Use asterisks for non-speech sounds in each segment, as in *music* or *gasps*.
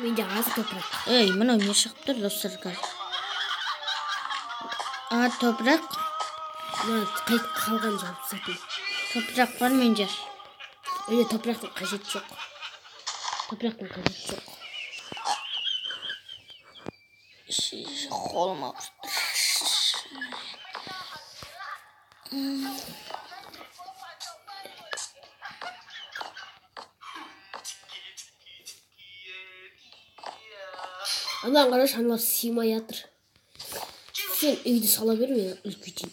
менде азық топырақ. Ей мынау не шығып тұр достар қазір а топырақ? Мына қайт қалған тастайтын топырақ бар менде. Менде топырақтың қажеті жоқ. Топырақтың қажеті жоқ. Қолым ауырып ана қарашы аналар сыймай жатыр сен үйді сала бер мен үлкейтейін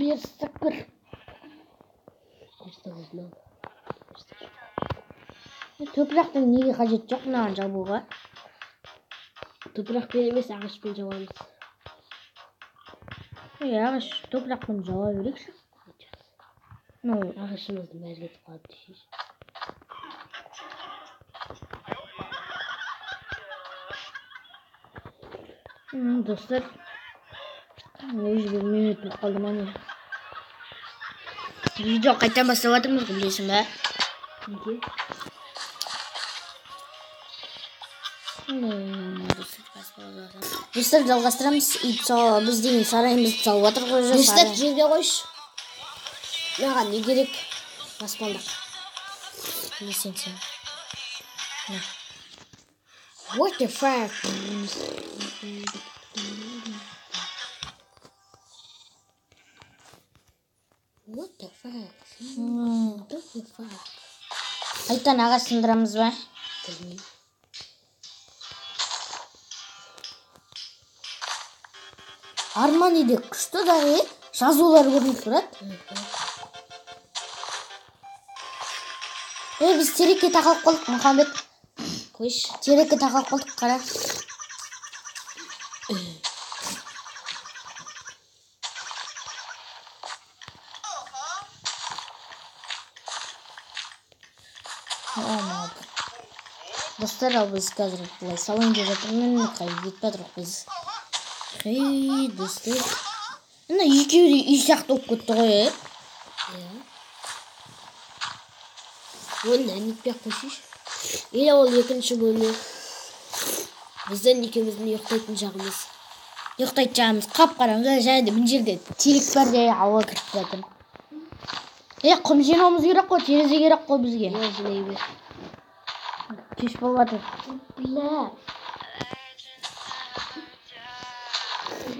берістік бір топырақтың неге қажеті жоқ мынаған жабуға? Топырақпен емес ағашпен жабамыз. Ей ағаш топырақпен жауа берейікші мынау ағашымыздың бәрі кетіп қалады десейші Достар бір минут болып қалды ма не видео бастап жатырмыз ғой білесің ба неге достар жалғастырамыз ит сау біз деген сарайымызды салып жатыр ғой уже дұрыстап сарай. жерге қойшы маған не керек баспалдақ Не сен сен what the fuck? Қайтадан ағаш сындырамыз ба? Білмеймін арман үйде күшті дағы жазулар көрініп тұрады. Ей біз терекке тақалып қалдық мұхаммед қойшы. Терекке тақалып қалдық қара. Достар ал біз қазір былай салон деп жатырмын қай кетіп жатырмық біз хей достар мына екеуі де үй сияқты болып кетті ғой е иә оны әнетпей ақ қойсайшы или ол екінші бөлме біздің екеуміздің ұйықтайтын жағымыз ұйықтайтын жағымыз қап қараңғы және де мына жерде терек бар де ауа кіріп жатыр е құм жинауымыз керек қой терезе керек қой бізге жинай бер кеш болып жатыр бля.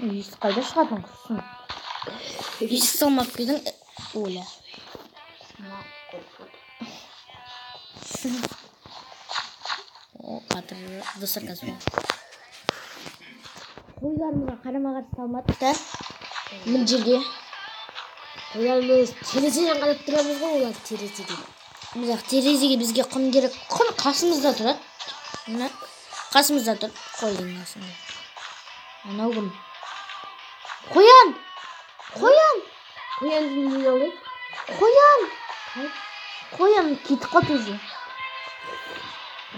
Иіс қайда шығатын құрсын иіс салмап едің оля. О қазір достар қазір қойларымызға қарама қарсы салмадық та мына жерге қойларымыз терезеден қарап тұрамыз ғой олар терезеден бірақ терезеге бізге құм керек. Құм қасымызда тұрады мына қасымызда тұр. Қойдың қасында анау кім? Қоян! Қоян! Қоянды неге алайық? Қоян! Қоян кетіп қалды уже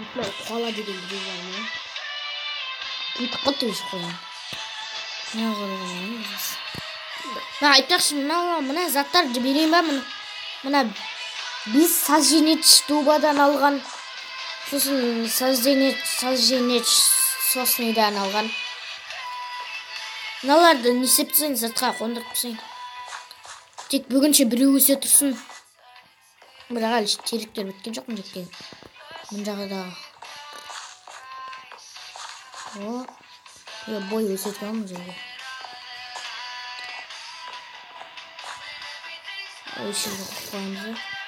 атынан коала деген біреу бар ма? Кетіп қалды уже қоян. Мына айтпақшы мына мына заттарды берейін ба? Мына мына біз сожженец дубадан алған сосын сожженец сожженец сосныйдан алған мыналарды не істеп тастайын сыртқа қондырып тастайын тек бүгінше біреу өсе тұрсын бірақ әлі теректер біткен жоқ мына жердегі мына жағдағы о бой өседі ғой мына қойып қоямыз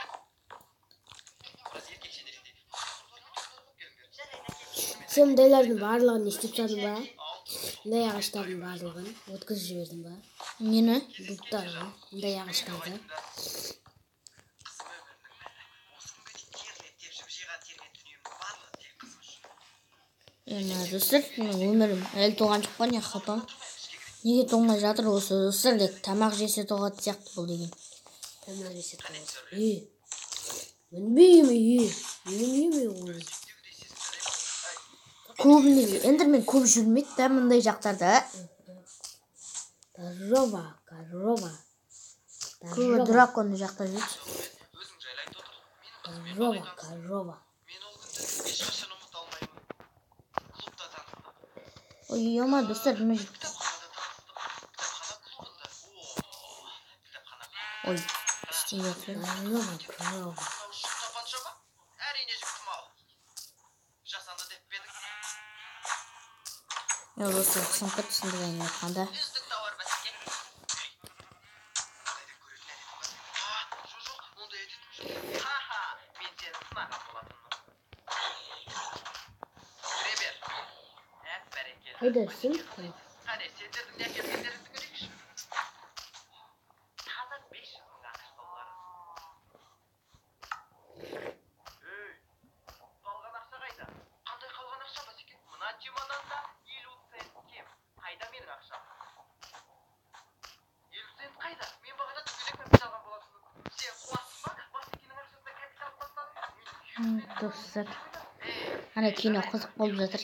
да сен мұндайлардың барлығын не істеп тастадың ба? Мындай ағаштардың барлығын өткізіп жібердің ба? Нені бұлттарды мындай ағаштарды достар менің өмірім. Әлі толған жоқ қой не қапам неге толмай жатыр осы? Достар деді. Тамақ жесе толады сияқты бұл деген. Тамақ жесе е мінбейме е. Мінбейме ғой көбіне эндермен көп жүрмейді да мындай жақтарда корова здорово көбі дракон жақта жүреді ой ема достар мына жер ой істемей Я вот совсем подсмотрение надо. Hayda, sen mi? Hadi, sizin жатыр. Ана кино қызық болып жатыр.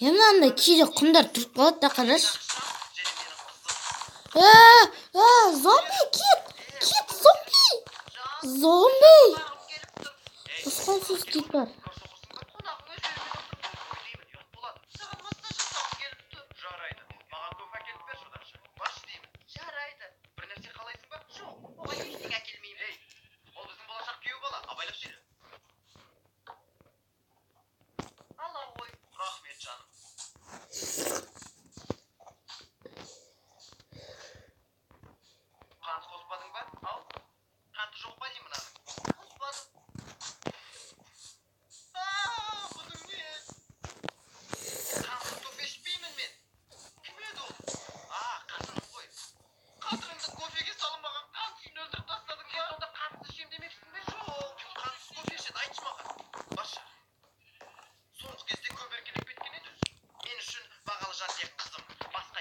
Енді андай кейде құмдар тұрып қалады да zombi git. Git zombi. Zombi. Sus lan sus git ver.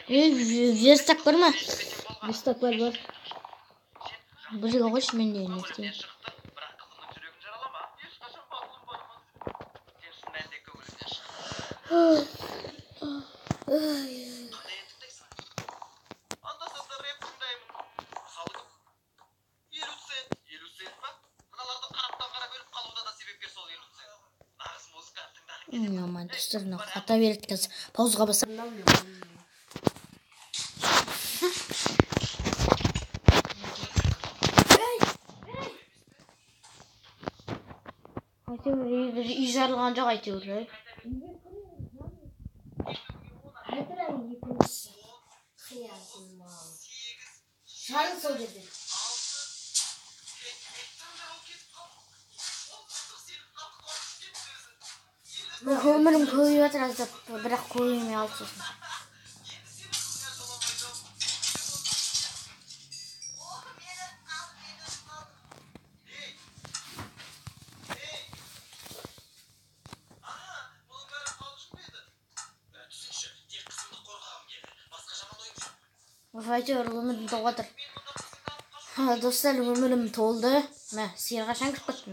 верстак бар ма? Верстак бар бар. Бірге қойшы менде де ұнамайды қата береді қазір. Паузаға басамын my children. Şarkı söyledi. Ömrüm koyuyor biraz da bırak koyayım ya. әйтеуір өмірім толып жатыр достар өмірім толды мә сиырға шаң кіріп кетті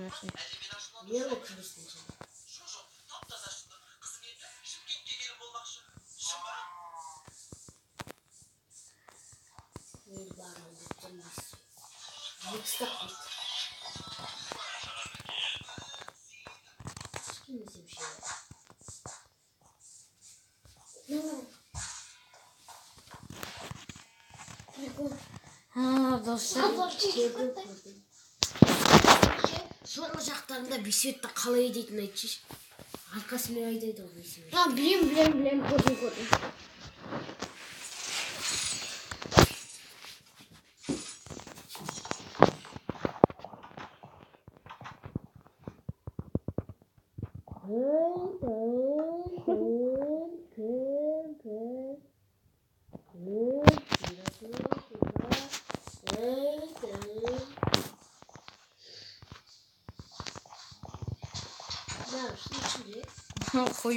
сосын соның жақтарында бесветті қалай ететінін айтшы. Арқасымен айдайды ғой білем білем білем көрдім көрдім.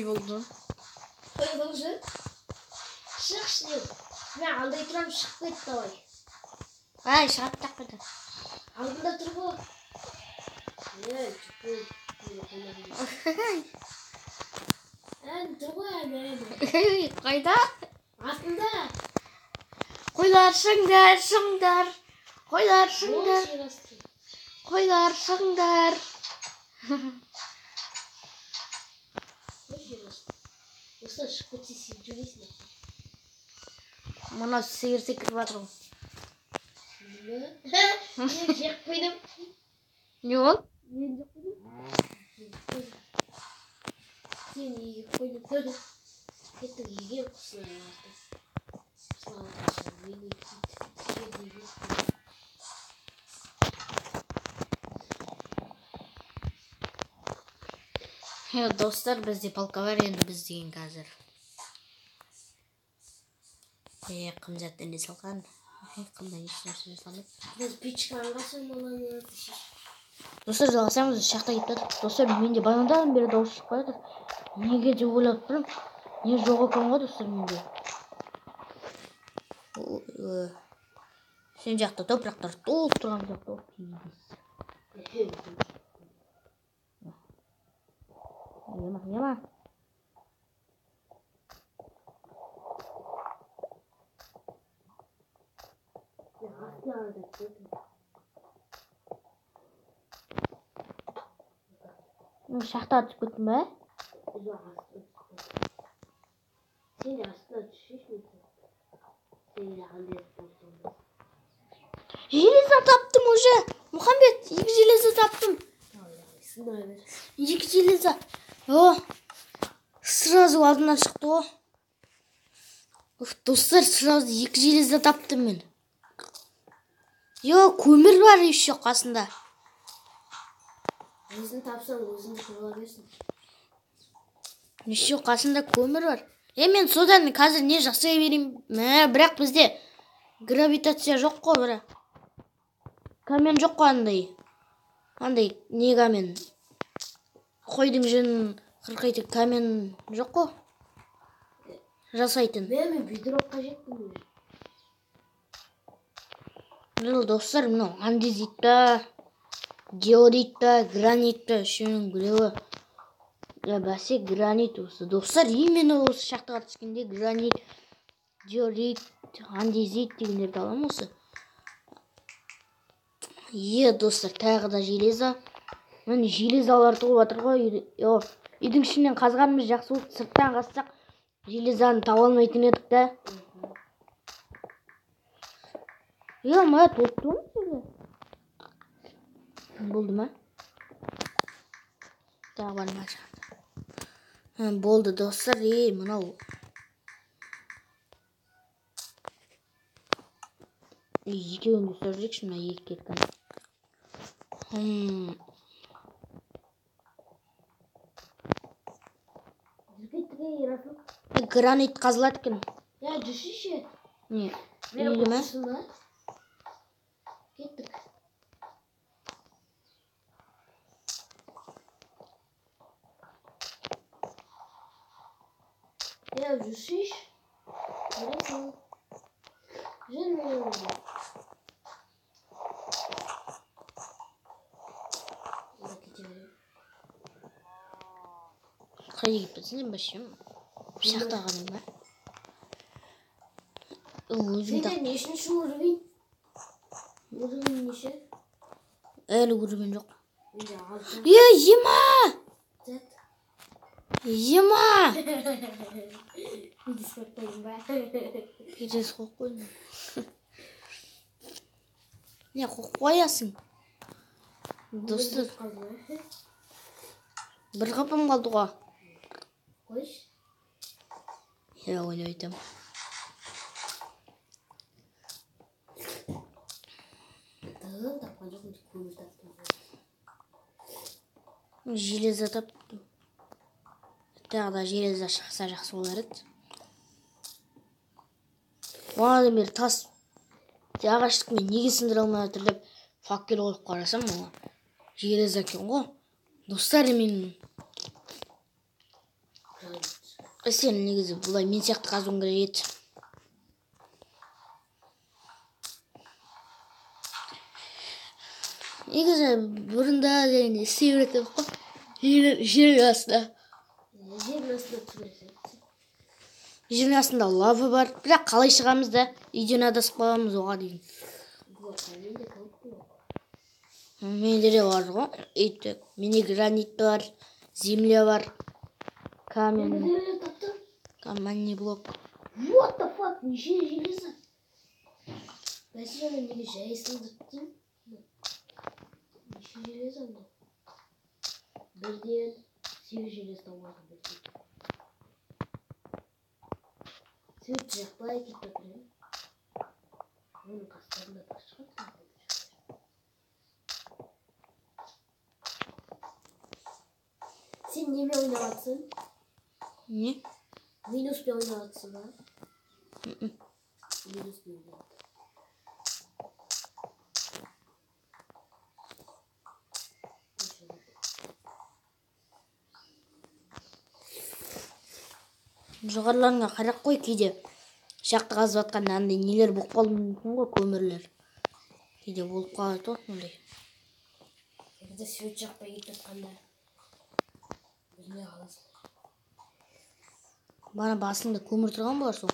oldu. Bayıldı. Şık şık. Ne aldı ikram şık bitti oy. Ay şık takmadı. Altında dur bu. Ne çıktı. Ben dur tu yani. *laughs* Kayda. Altında. қойлар шыңдар şıngar. Осылай шығып кетсе сен жүресің. мына сиыр секіріп жатыр ғой Мен жеп қойдым. не болды Мен жеп қойдым. Сен егіп қойдың. Кеттік егем құсына артып. Құсына артып. Достар бізде полка бар енді біз деген қазір е қымзат іле салған қымдан ешнәрсе жасалмайды Біз печкаға достар жалғасамыз осы жақта кетіп жатыр достар менде баяғыдан бері дауыс шықпай жатыр неге деп ойлап тұрмын не жоқ екен ғой достар менде сен жақта топырақтар толып тұрған сияқты шахтаға түсіп де астына түсесің. Сен де қандай болсың. железа таптым уже мұхаммед о сразу алдынан шықты ғой достар сразу екі железа таптым мен. Е көмір бар еще қасында. Өзін тапсаң өзіңді қыла берсін. еще қасында көмір бар. Е мен содан қазір не жасай берейін? Мә бірақ бізде гравитация жоқ қой бірақ камен жоқ қой андай. Андай не камен қойдың жүнін қырқайтын камен жоқ қой. Жасайтын. Мен жеттім уже. мынау достар мынау андезит та геодит та гранит та үшеуінің біреуі иә бәсе гранит осы. Достар именно осы шахтаға түскенде гранит диорит андезит дегендерді аламын осы. Е достар тағы да железа. Міне железалар толып жатыр ғой үйдің ішінен қазғанымыз жақсы болды сырттан қазсақ железаны таба алмайтын едік та. Е мә толып тұр ғой болды ма? Тағы бар ма болды достар е мынау. Екеуін де мына екі кеткен. Хм, Жігітке ерасыл. е, гранит қазылады екен Я düşüşü. не kutusunda. Gittik. Ya düşüş. Вообще жақта қалдың ба өзің Bir тақ de neşin şu urvin. Urvin neşe. әлі көрген жоқ Bir de altın. е ема Zet. ема Bir de sıkıntıyım иә kuru tattım. железа таптым тағы да железа шықса жақсы болар еді одан бері тас ағаштық мен неге сындыра алмай жатыр деп факел қойып қарасам ол железа екен ғой достар мен сен негізі бұлай мен сияқты қазуың керек еді. Негізі бұрында енді істей беретін қой. Жер жер астында. Жердің жердің астында лава бар. Бірақ қалай шығамыз да? Үйден адасып қаламыз оған дейін менде де бар ғой. Өйтіп менде гранит бар земля бар камень. Неужели таптың каменный блок What the fuck? Неше железо? Бәсірені неге жай сылдырттың? Неше железо анда? Бірден сегіз желез тауады бірден. Сөйтіп жақпай кетіп отырайын. Оның қастарында бар шығар. Сен неме ойнаватсың? не Минуспен ойнаватсың ба? Минуспен ойнаватсың. жоғарыларыңа қарап қой кейде жақты қазып жатқанда андай нелер болып қалуы мүмкін ғой көмірлер кейде болып қалады ғой ондай свет жақпай кетіп жатқанда білмей қаласың. Бана басында көмір тұрған болар сол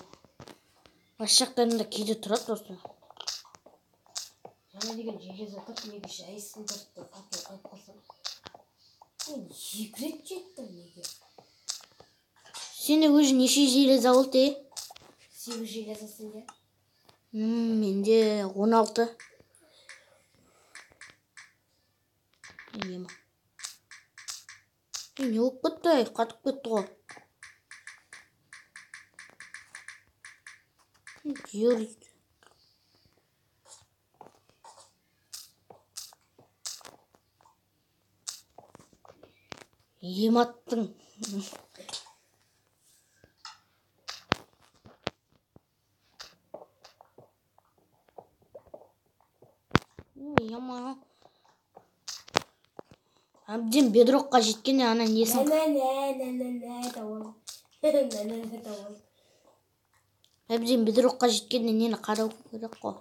бас жақтарында кейде тұрады просто Жаңа деген железо тап неге жай сылдыртты факел қалып қалсам. Мен екі рет жеттім неге? сенде өзі неше железо болды е Сегіз железо сенде. Менде он алты не болып кетті ай қатып кетті ғой Юрий. ем аттың ема әбден бедрокқа жеткенде ана несін әбден бедрокқа жеткенде нені қарау керек қой?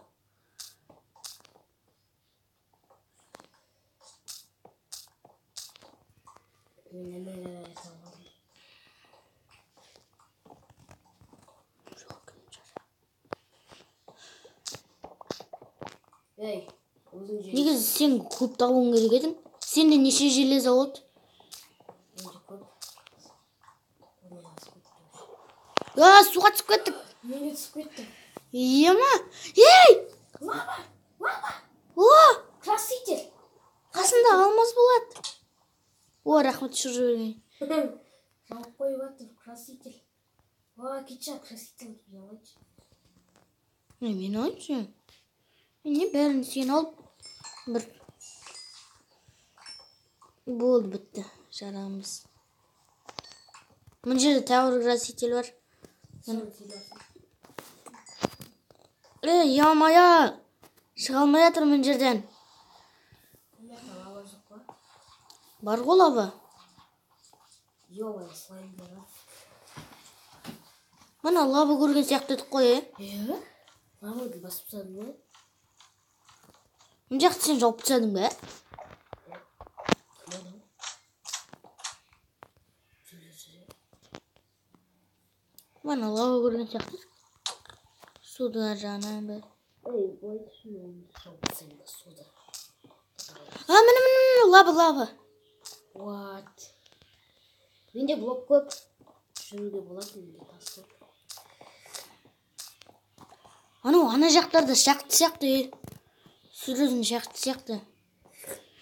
Негізі сен көп табуың керек едің. Сенде неше железо болды а суға түсіп кеттік. Түсіп кеттім? ема ей Лава! Лава! о Краситель! қасында алмаз болады о рахмет жіберген Жауып қойып жатыр, краситель. Ва, кетші, краситель жалайшы. мен алайыншы не бәрін сен алып бір болды бітті жарамыз мына жерде тағы бір краситель бар. Е ямая шыға алмай жатыр мына жерден Мына бар ғой лава мына лава көрген сияқты едік қой Е? Лаваны басып тастадың ба? мына жақты сен жауып тастадың ба мана лава көрген сияқты суда. а міне міне міне лава лава What? Менде блок көп. Жүруге болады менде тас көп. анау ана жақтарда шақты сияқты сүрдің шақты сияқты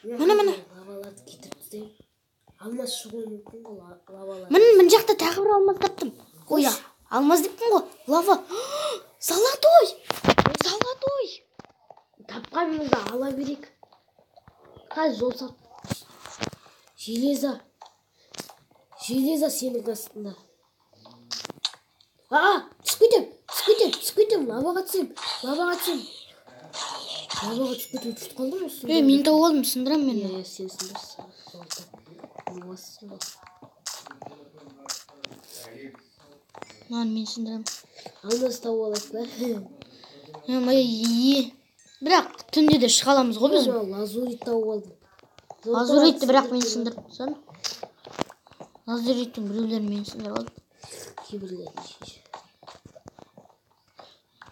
Міне, міне. Лаваларды кетіріп. Алмаз шығуы мүмкін ғой ла- лавалар. міне мына жақта тағы бір алмаз таптым ой а, алмаз деппін ғой лава *gasps* золотой золотой Тапқанымызды ала берейік. Қазір жол сап. Железо. Железо сенің астында. А, түсіп кетем, түсіп кетем, түсіп кетем, лаваға түсем, лаваға түсем. Лаваға түсіп кетем, түсіп қалдым мен тауып алдым сындырамын мен иә, сен сындырсың. Маған мен сындырамын Алмаз тауып мое е бірақ түнде де шыға аламыз ғой біз. Лазурит тауып алдым лазуритті бірақ мен сындырып тастадым лазуриттің біреулерін мен сындырып алдым кейбірлерін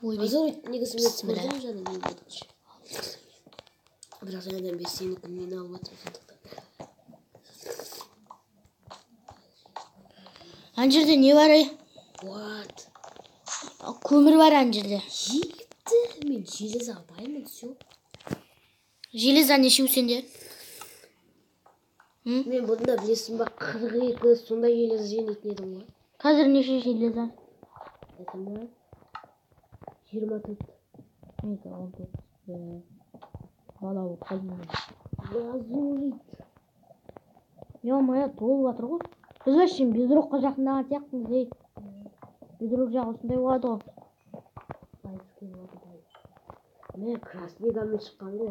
ойбай лазурит негізі мен жаңа бірақ жаңадан бері сенікін мен алып жатырмын сондықтан ана жерде не бар ей вот көмір бар ана жерде жетті мен желез албаймын все железа нешеу сенде мен бұрында білесің ба қырық екі сондай желез жинайтын едім ғой қазір неше железа Нейді, он төрт Е, бала болып қалдым лазурит е мое толып жатыр ғой біз вообще бедрокқа жақындаған сияқтымыз ей жағы осындай болады ғой пайыз болады пайыз мен краснегамен шыққан ғой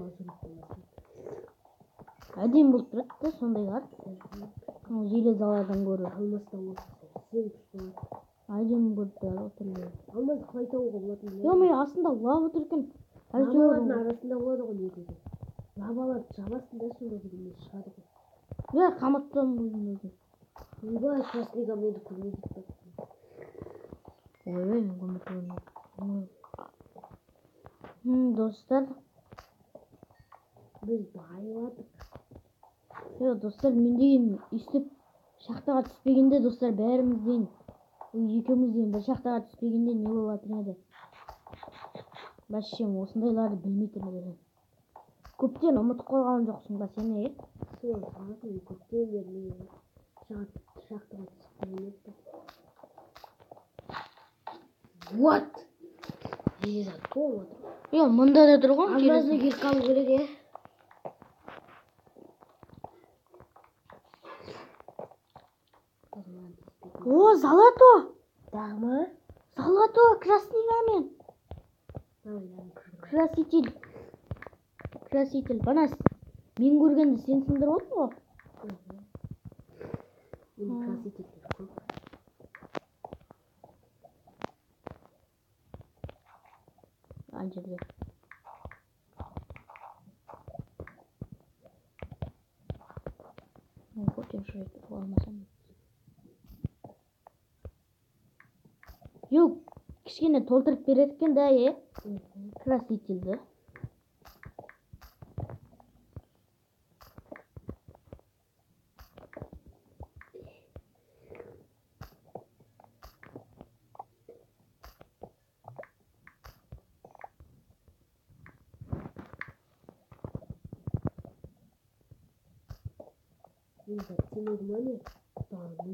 әдемі болып тұрады да? Сондайлар железалардан гөрі алмастан әдемі көріп тұрады ғой түрлері алмаз қалай табуға болады е міне астында лава тұр екен лавалардың арасында болады ғой негізі лаваларды жабасың да сонда бірдеңе шығады ғой е қаматтан өзін өзі ойбай краснегаменді көрмедік М, достар біз байладық Yo достар мен деген өйстіп шахтаға түспегенде достар бәріміз дейін екеуміз дейін бір шахтаға түспегенде не болып жатыр еді вообще осындайларды білмей тұрмын едім көптен ұмытып қалған жоқсың ба сен е көптен бері түсіп келмепті вот. Железа толып отыр е мында да тұр ғой железа. келіп қалу керек иә о золото! Тағы ма? Золото кіргін. краситель. Краситель банас мен көргенде сен сындырып отырсың ғой. Краситель Ой, көктем шығып кетіп алмасам yok кішкене толтырып береді екен да е красительді Мен заттемедім ма не тағы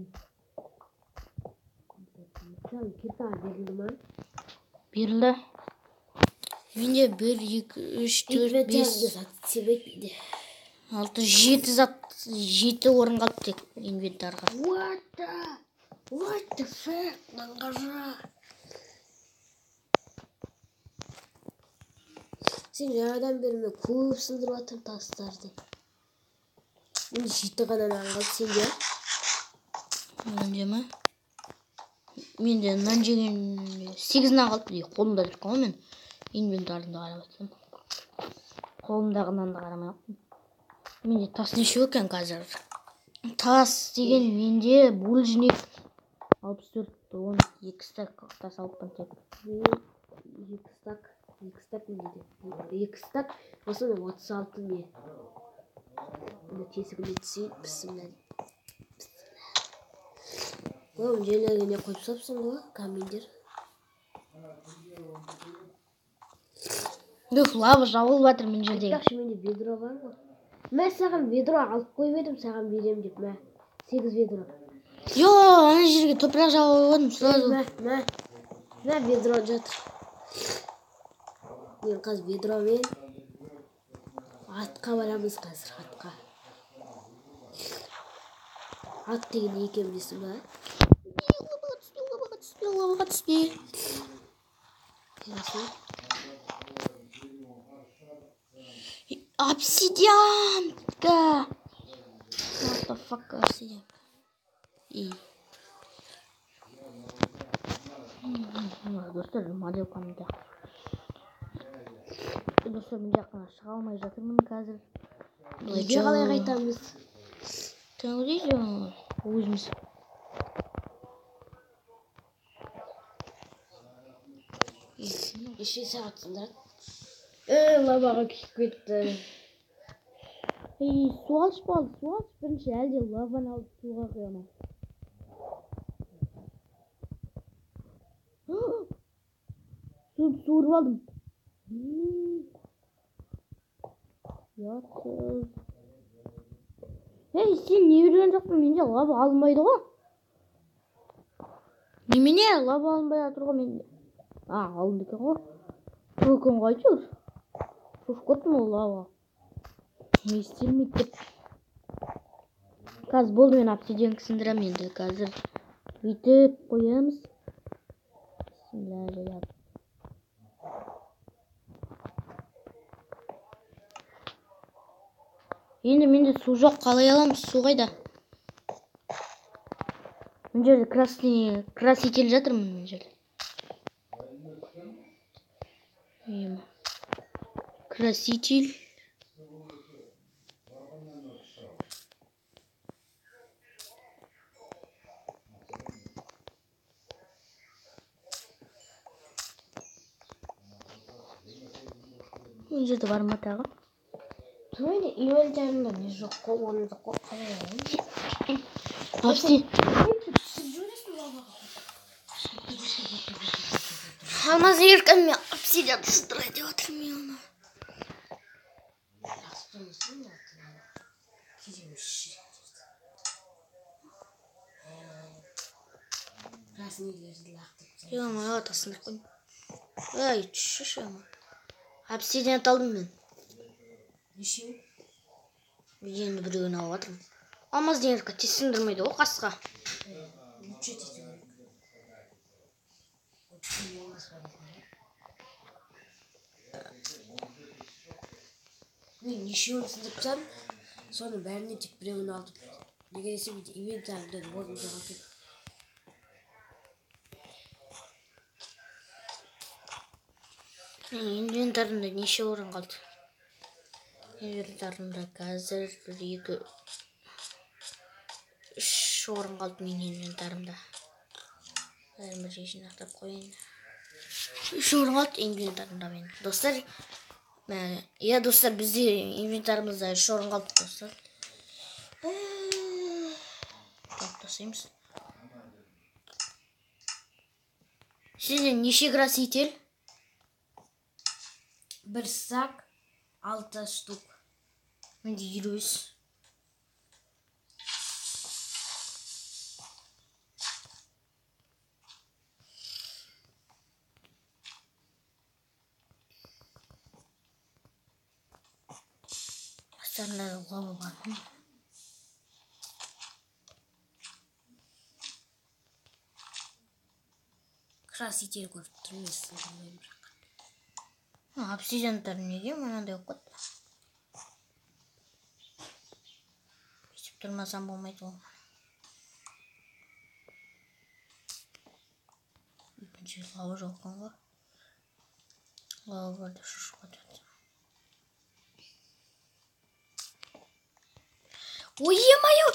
саған киртаға берілді ма берілді менде бір екі үш төрт бес алты жеті зат жеті орын қалды тек инвентарға What the? What the fuck? Нанғажа. Сен жаңадан бері мен көп сындырып жатырмын тастарды. Мен жеті ғана нан қалды сенде. менде ма менде нан жеген сегіз нан қалыпты қолымда тұр ғой мен инвентарымды қарап жатсам қолымдағы нанды қарамай қалыппын менде тас нешеу екен қазір тас деген менде булыжник алпыс төрт он екі стак тас алыппын тек екі стак, екі стак менде де. Екі стак, осы отыз алты не. Мына тесігіне түсейін, бісміллә. Жерлерге не қойып салыпсың ғой, камендер. үф лава жабылып жатыр мына жердегі Жақшы менде ведро бар ғой. Мен саған ведро алып қойып едім, саған берем деп, мә. Сегіз ведро. йо ана жерге топырақ жабып қойдым сразу Мә, мә. Мә ведро жатыр. Мен қазір ведромен атқа барамыз қазір, атқа. Ат деген білесің ба? Лаваға түспе лаваға түспе лаваға түспе Ясно. Обсидианка. What the fuck обсидиан? И. М, достар моделкамда достар мен жаққа шыға алмай жатырмын қазір үйге қалай қайтамыз төңірек жаңағы өзіміз күйіп кетті ей су алшы болды су алшы бірінші әлде лаваны суға құя ма суды суырып алдым ұятсыз ей сен не білген жоқсың менде лава алынбайды ғой немене лава алынбай жатыр ғой менде а алынды екен ғой кеттім ғой лава не істелмейді деп. Қазір болды мен обсидианка сындырамын енді. Қазір бүйтіп қоямыз. Енді менде су жоқ қалай аламыз? Су қайда? Мына жерде красный краситель жатырмын мына жерде? Ем, краситель мына жерде бар ма тағы Böyle inventarında ne жоқ қой оны жоқ қой қалай аламын Апси. алмаз еркін мен обсидиан сындырайын деп жатырмын мен оны краснилерді лақтырып е-мое тасындырып қойдым ей түшші ема обсидиан алдым мен нешеу енді біреуін алып жатырмын алмаз еркі тез сындырмайды ғой қасқа мен нешеуін сындырып тастадым соның бәрінен тек біреуін инвентарьда орын жоқ екен менің инвентарымда неше орын қалды инвентарымда қазір бір екі үш орын қалды менің инвентарымда бәрін бірге жинақтап қояйын үш орын қалды инвентарымда менің достар мә, иә достар бізде инвентарымызда үш орын қалды достар алып тастаймыз сізде неше краситель бір стак алты штук менде елу бес лава бар ма? краситель көріп А, обсидиандар неге мынандай болып кетті тұрмасам болмайды ғой лава ой е-мое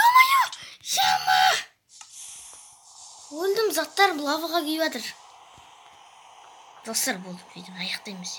е-мое ема өлдім заттарым лаваға күйіп жатыр достар болды видеоны аяқтаймыз